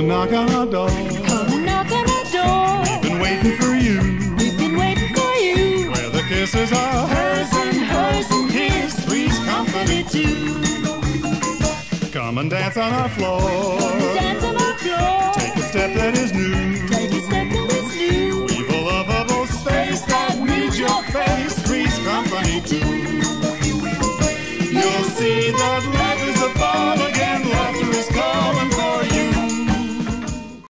a knock on our door. Come and knock on our door. We've Been waiting for you. We've been waiting for you. Where the kisses are Hers and hers and his. Three's company too. Come and dance on our floor. Dance on our floor. Take a step that is new. Take a step that is new. We've a lovable space that needs your face. Three's company too. You'll see that